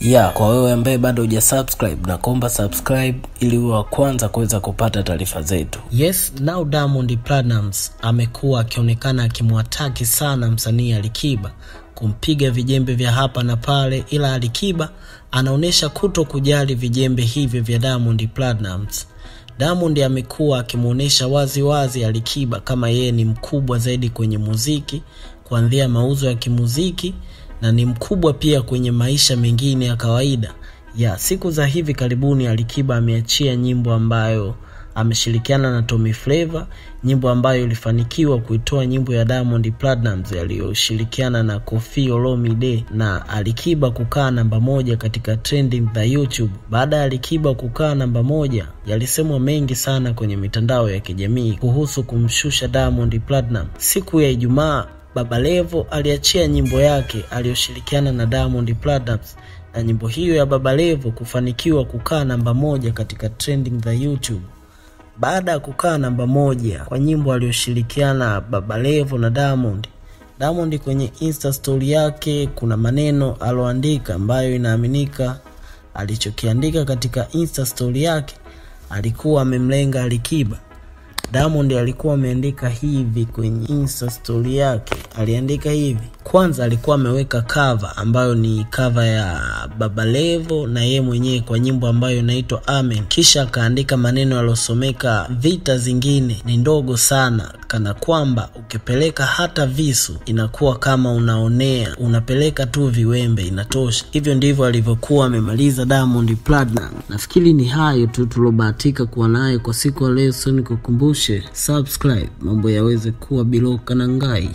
ya kwa wewe ambaye bado huja subscribe na kuomba subscribe ili uwe wa kwanza kuweza kupata taarifa zetu Yes, now Diamond Platnumz amekuwa akionekana akimwataki sana msanii Alikiba, kumpiga vijembe vya hapa na pale, ila Alikiba anaonyesha kuto kujali vijembe hivyo vya Diamond Platnumz. Diamond amekuwa akimwonyesha wazi wazi Alikiba kama yeye ni mkubwa zaidi kwenye muziki, kuanzia mauzo ya kimuziki na ni mkubwa pia kwenye maisha mengine ya kawaida. Ya siku za hivi karibuni Alikiba ameachia nyimbo ambayo ameshirikiana na Tommy Flavor, nyimbo ambayo ilifanikiwa kuitoa nyimbo ya Diamond Platnumz aliyoshirikiana na Koffi Olomide na Alikiba kukaa namba moja katika trending za YouTube. Baada ya Alikiba kukaa namba moja, yalisemwa mengi sana kwenye mitandao ya kijamii kuhusu kumshusha Diamond Platnumz. Siku ya Ijumaa Baba Levo aliachia nyimbo yake aliyoshirikiana na Diamond Platnumz na nyimbo hiyo ya Baba Levo kufanikiwa kukaa namba moja katika trending za YouTube. Baada ya kukaa namba moja kwa nyimbo aliyoshirikiana Baba Levo na Diamond, Diamond kwenye Insta story yake kuna maneno aloandika ambayo inaaminika alichokiandika katika Insta story yake alikuwa amemlenga Alikiba. Diamond alikuwa ameandika hivi kwenye Insta story yake, aliandika hivi. Kwanza alikuwa ameweka kava ambayo ni kava ya Baba Levo na yeye mwenyewe kwa nyimbo ambayo inaitwa Amen, kisha akaandika maneno yaliyosomeka vita zingine ni ndogo sana, kana kwamba ukipeleka hata visu inakuwa kama unaonea, unapeleka tu viwembe inatosha. Hivyo ndivyo alivyokuwa amemaliza Diamond Platnumz. Nafikiri ni hayo tu tulobahatika kuwa naye kwa siku ya leo, so nikukumbushe subscribe, mambo yaweze kuwa biloka na ngai.